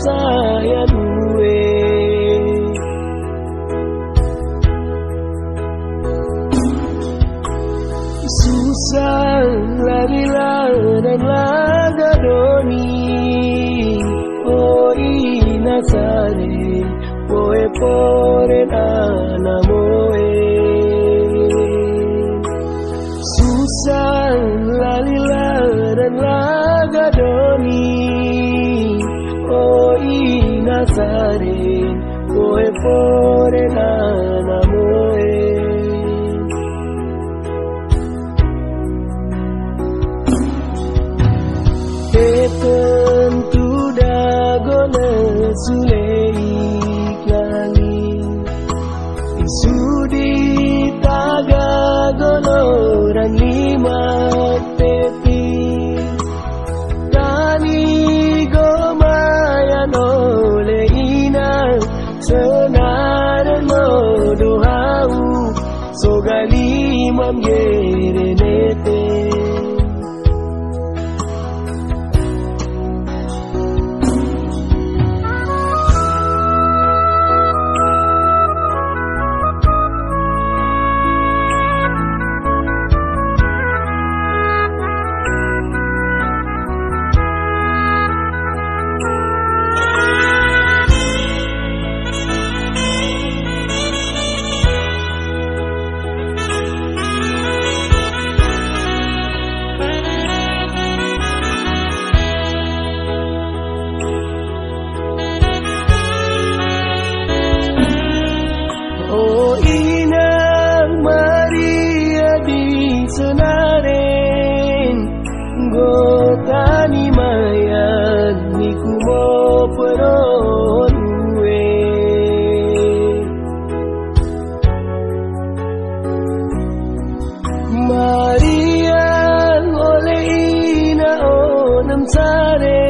Sudi mo percaya duwe Susah lari dan laga doni Oh Poe pore na pasaré, voy por el amor. Etan tu dagonan sulit Sogalimam gerenete Oh anggotani mayan niku mo peronue Maria ole ina onam sare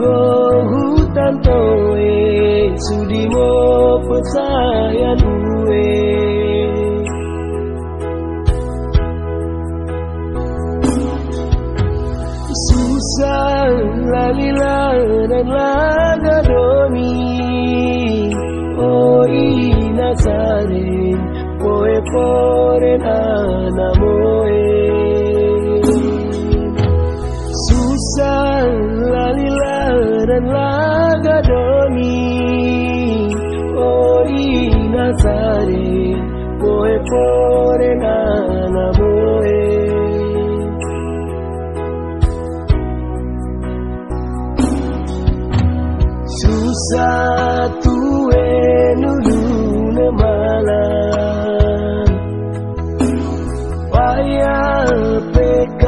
go hutan toe sudimo percaya nue laga doni Oh ina sare Poe pore na moe. Susah lalila dan laga doni Oh ina sare Poe pore Susah tuenu luna malam Wayang peka